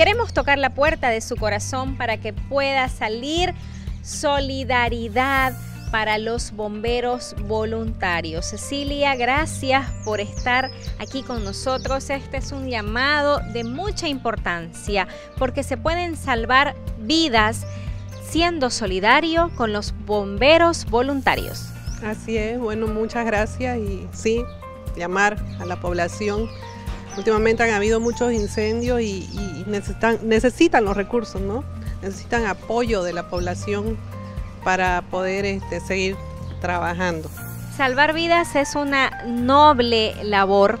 queremos tocar la puerta de su corazón para que pueda salir solidaridad para los bomberos voluntarios. Cecilia, gracias por estar aquí con nosotros. Este es un llamado de mucha importancia porque se pueden salvar vidas siendo solidario con los bomberos voluntarios. Así es, bueno, muchas gracias y sí, llamar a la población. Últimamente han habido muchos incendios y, necesitan, los recursos, ¿no? Necesitan apoyo de la población para poder este, seguir trabajando. Salvar vidas es una noble labor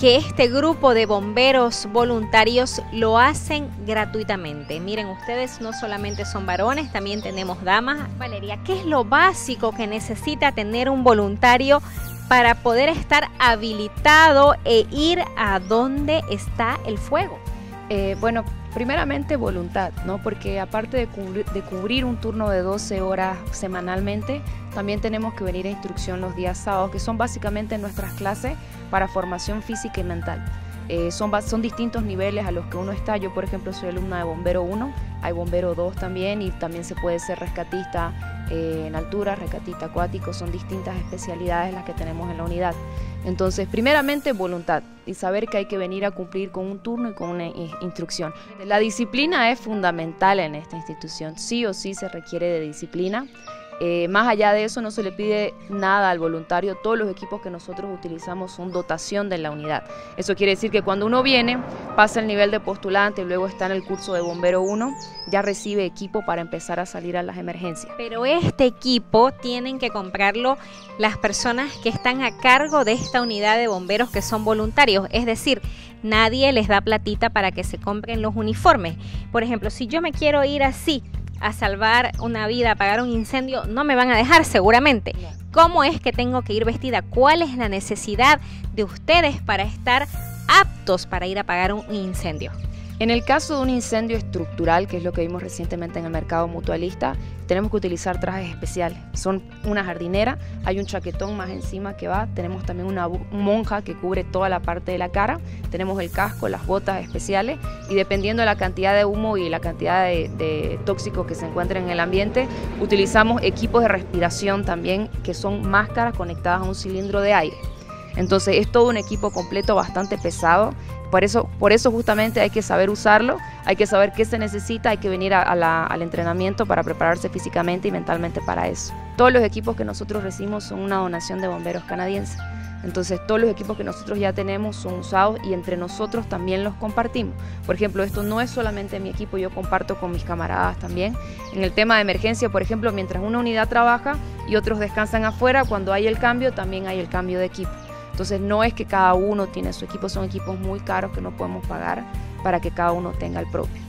que este grupo de bomberos voluntarios lo hacen gratuitamente. Miren, ustedes no solamente son varones, también tenemos damas. Valeria, ¿qué es lo básico que necesita tener un voluntario para poder estar habilitado e ir a donde está el fuego? Eh, bueno, primeramente voluntad, ¿no? Porque aparte de cubrir, un turno de 12 horas semanalmente, también tenemos que venir a instrucción los días sábados, que son básicamente nuestras clases para formación física y mental. Eh, son, son distintos niveles a los que uno está. Yo, por ejemplo, soy alumna de Bombero 1, hay Bombero 2 también y también se puede ser rescatista eh, en altura, rescatista acuático, son distintas especialidades las que tenemos en la unidad. Entonces, primeramente, voluntad y saber que hay que venir a cumplir con un turno y con una instrucción. La disciplina es fundamental en esta institución, sí o sí se requiere de disciplina. Eh, más allá de eso, no se le pide nada al voluntario. Todos los equipos que nosotros utilizamos son dotación de la unidad. Eso quiere decir que cuando uno viene, pasa el nivel de postulante y luego está en el curso de bombero 1, ya recibe equipo para empezar a salir a las emergencias. Pero este equipo tienen que comprarlo las personas que están a cargo de esta unidad de bomberos que son voluntarios. Es decir, nadie les da platita para que se compren los uniformes. Por ejemplo, si yo me quiero ir así, a salvar una vida, a apagar un incendio, no me van a dejar seguramente. ¿Cómo es que tengo que ir vestida? ¿Cuál es la necesidad de ustedes para estar aptos para ir a apagar un incendio? En el caso de un incendio estructural, que es lo que vimos recientemente en el mercado mutualista, tenemos que utilizar trajes especiales. Son una jardinera, hay un chaquetón más encima que va, tenemos también una monja que cubre toda la parte de la cara, tenemos el casco, las botas especiales y dependiendo de la cantidad de humo y la cantidad de, de tóxico que se encuentra en el ambiente, utilizamos equipos de respiración también que son máscaras conectadas a un cilindro de aire. Entonces es todo un equipo completo bastante pesado por eso, por eso justamente hay que saber usarlo, hay que saber qué se necesita, hay que venir al entrenamiento para prepararse físicamente y mentalmente para eso. Todos los equipos que nosotros recibimos son una donación de bomberos canadienses. Entonces todos los equipos que nosotros ya tenemos son usados y entre nosotros también los compartimos. Por ejemplo, esto no es solamente mi equipo, yo comparto con mis camaradas también. En el tema de emergencia, por ejemplo, mientras una unidad trabaja y otros descansan afuera, cuando hay el cambio también hay el cambio de equipo. Entonces no es que cada uno tiene su equipo, son equipos muy caros que no podemos pagar para que cada uno tenga el propio.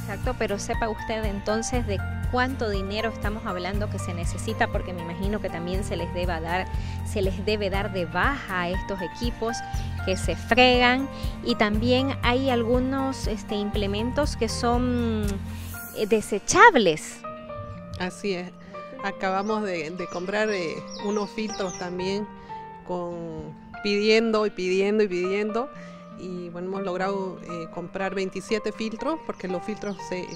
Exacto, pero sepa usted entonces de cuánto dinero estamos hablando que se necesita, porque me imagino que también se les debe dar, se les debe dar de baja a estos equipos que se fregan y también hay algunos este, implementos que son eh, desechables. Así es. Acabamos de, comprar eh, unos filtros también con pidiendo y pidiendo y pidiendo. Y bueno, hemos logrado eh, comprar 27 filtros porque los filtros se,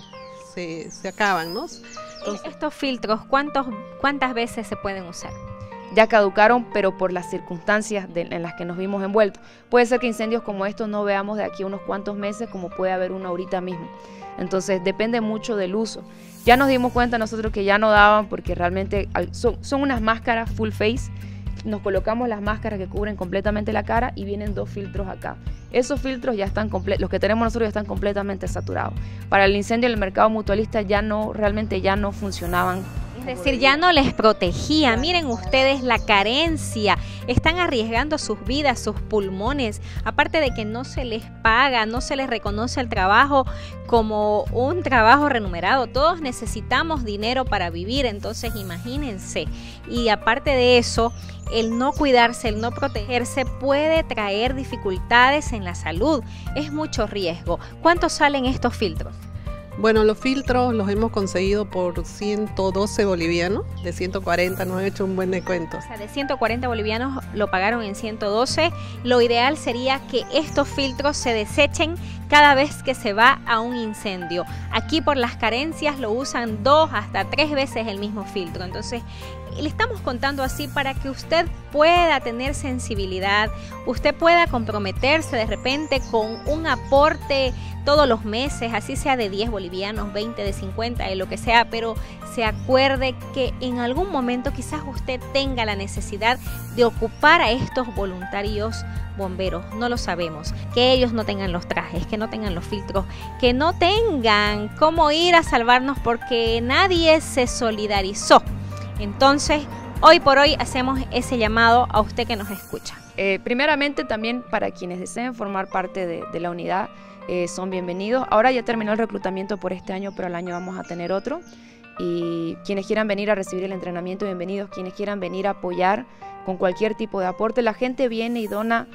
se, se acaban, ¿no? Estos filtros, ¿cuántos, ¿cuántas veces se pueden usar? ya caducaron, pero por las circunstancias en las que nos vimos envueltos. Puede ser que incendios como estos no veamos de aquí a unos cuantos meses, como puede haber uno ahorita mismo. Entonces depende mucho del uso. Ya nos dimos cuenta nosotros que ya no daban porque realmente son, son unas máscaras full face nos colocamos las máscaras que cubren completamente la cara y vienen dos filtros acá. Esos filtros ya están los que tenemos nosotros ya están completamente saturados. Para el incendio en el mercado mutualista ya no, realmente ya no funcionaban es decir, ya no les protegía. Miren ustedes la carencia. Están arriesgando sus vidas, sus pulmones. Aparte de que no se les paga, no se les reconoce el trabajo como un trabajo remunerado. Todos necesitamos dinero para vivir, entonces imagínense. Y aparte de eso, el no cuidarse, el no protegerse puede traer dificultades en la salud. Es mucho riesgo. ¿Cuánto salen estos filtros? Bueno, los filtros los hemos conseguido por 112 bolivianos, de 140 nos ha hecho un buen descuento. O sea, de 140 bolivianos lo pagaron en 112. Lo ideal sería que estos filtros se desechen cada vez que se va a un incendio. Aquí por las carencias lo usan dos hasta tres veces el mismo filtro. Entonces, le estamos contando así para que usted pueda tener sensibilidad, usted pueda comprometerse de repente con un aporte todos los meses, así sea de 10 bolivianos, 20, de 50, de lo que sea, pero se acuerde que en algún momento quizás usted tenga la necesidad de ocupar a estos voluntarios bomberos, no lo sabemos, que ellos no tengan los trajes, que no tengan los filtros, que no tengan cómo ir a salvarnos porque nadie se solidarizó. Entonces, hoy por hoy hacemos ese llamado a usted que nos escucha. Eh, primeramente también para quienes deseen formar parte de la unidad, eh, son bienvenidos. Ahora ya terminó el reclutamiento por este año, pero el año vamos a tener otro. Y quienes quieran venir a recibir el entrenamiento, bienvenidos. Quienes quieran venir a apoyar con cualquier tipo de aporte, la gente viene y dona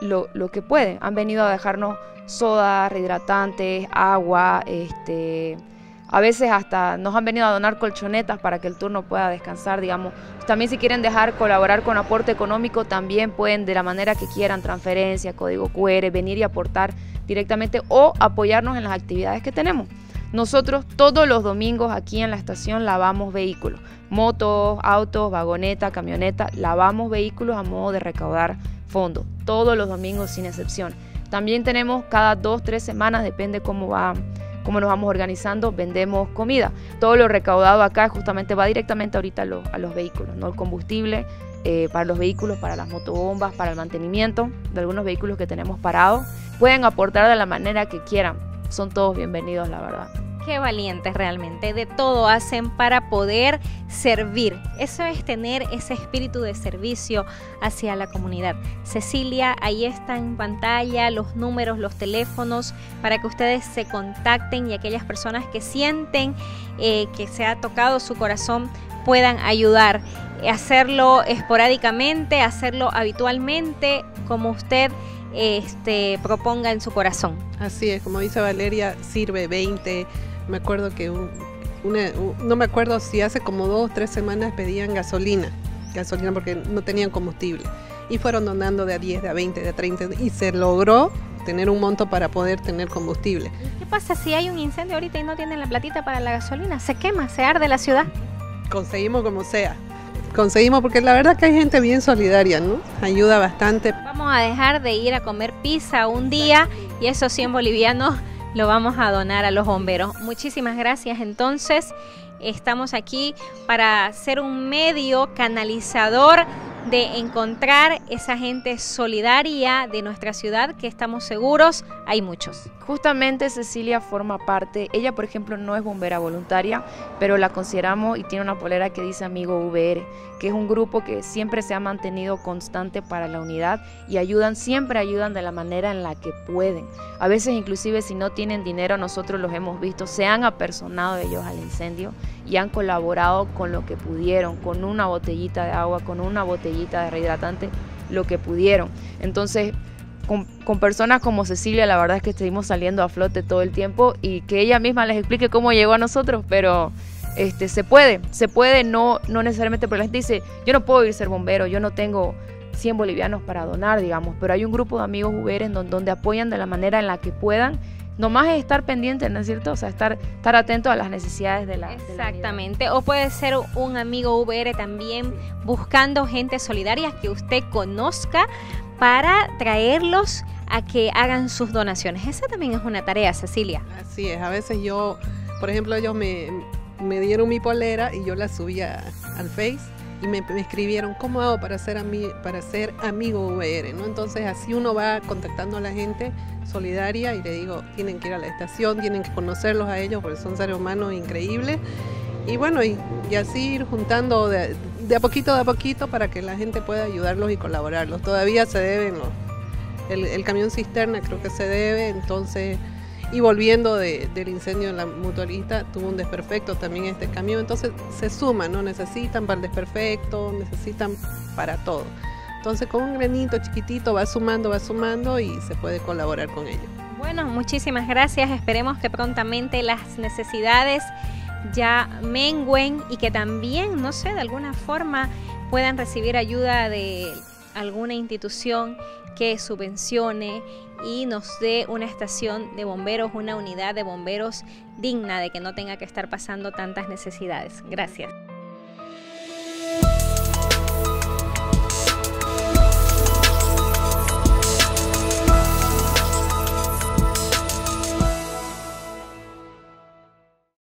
lo, que puede. Han venido a dejarnos soda, rehidratantes, agua, este, a veces hasta nos han venido a donar colchonetas para que el turno pueda descansar, digamos. También si quieren dejar colaborar con aporte económico, también pueden de la manera que quieran, transferencia, código QR, venir y aportar directamente o apoyarnos en las actividades que tenemos. Nosotros todos los domingos aquí en la estación lavamos vehículos, motos, autos, vagoneta, camioneta, lavamos vehículos a modo de recaudar fondos, todos los domingos sin excepción. También tenemos cada dos, tres semanas, depende cómo va cómo nos vamos organizando, vendemos comida. Todo lo recaudado acá justamente va directamente ahorita a, a los vehículos, ¿no? El combustible eh, para los vehículos, para las motobombas, para el mantenimiento de algunos vehículos que tenemos parados pueden aportar de la manera que quieran. Son todos bienvenidos, la verdad. Qué valientes realmente, de todo hacen para poder servir. Eso es tener ese espíritu de servicio hacia la comunidad. Cecilia, ahí está en pantalla los números, los teléfonos para que ustedes se contacten y aquellas personas que sienten eh, que se ha tocado su corazón puedan ayudar. Hacerlo esporádicamente, hacerlo habitualmente, como usted este, proponga en su corazón. Así es, como dice Valeria, sirve 20. Me acuerdo que no me acuerdo si hace como dos o tres semanas pedían gasolina, gasolina porque no tenían combustible. Y fueron donando de a 10, de a 20, de a 30 y se logró tener un monto para poder tener combustible. ¿Qué pasa si hay un incendio ahorita y no tienen la platita para la gasolina? Se quema, se arde la ciudad. Conseguimos como sea conseguimos, porque la verdad que hay gente bien solidaria, ¿no? Ayuda bastante. Vamos a dejar de ir a comer pizza un día y esos 100 bolivianos lo vamos a donar a los bomberos. Muchísimas gracias entonces. Estamos aquí para ser un medio canalizador de encontrar esa gente solidaria de nuestra ciudad que estamos seguros hay muchos. Justamente Cecilia forma parte, ella por ejemplo no es bombera voluntaria, pero la consideramos y tiene una polera que dice amigo VR, que es un grupo que siempre se ha mantenido constante para la unidad y ayudan, siempre ayudan de la manera en la que pueden. A veces inclusive si no tienen dinero, nosotros los hemos visto, se han apersonado ellos al incendio y han colaborado con lo que pudieron, con una botellita de agua, con una botellita de rehidratante, lo que pudieron. Entonces, con, personas como Cecilia, la verdad es que estuvimos saliendo a flote todo el tiempo y que ella misma les explique cómo llegó a nosotros, pero este, se puede, se puede, no, no necesariamente, porque la gente dice, yo no puedo ir a ser bombero, yo no tengo 100 bolivianos para donar, digamos, pero hay un grupo de amigos donde, donde apoyan de la manera en la que puedan Nomás es estar pendiente, ¿no es cierto? O sea, estar, estar atento a las necesidades de la Exactamente. o puede ser un amigo VR también buscando gente solidaria que usted conozca para traerlos a que hagan sus donaciones. Esa también es una tarea, Cecilia. Así es. A veces yo, por ejemplo, ellos me, me dieron mi polera y yo la subía al Face y me, escribieron cómo hago para ser, para ser amigo VR, ¿no? Entonces así uno va contactando a la gente solidaria y le digo, tienen que ir a la estación, tienen que conocerlos a ellos porque son seres humanos increíbles. Y bueno, y, así ir juntando de, a poquito, de a poquito para que la gente pueda ayudarlos y colaborarlos. Todavía se deben los, el camión cisterna creo que se debe, entonces y volviendo del incendio en la mutualista, tuvo un desperfecto también este camión. Entonces se suma, ¿no? Necesitan para el desperfecto, necesitan para todo. Entonces con un granito chiquitito va sumando, va sumando y se puede colaborar con ello. Bueno, muchísimas gracias. Esperemos que prontamente las necesidades ya mengüen y que también, no sé, de alguna forma puedan recibir ayuda de alguna institución que subvencione y nos dé una estación de bomberos, una unidad de bomberos digna de que no tenga que estar pasando tantas necesidades. Gracias.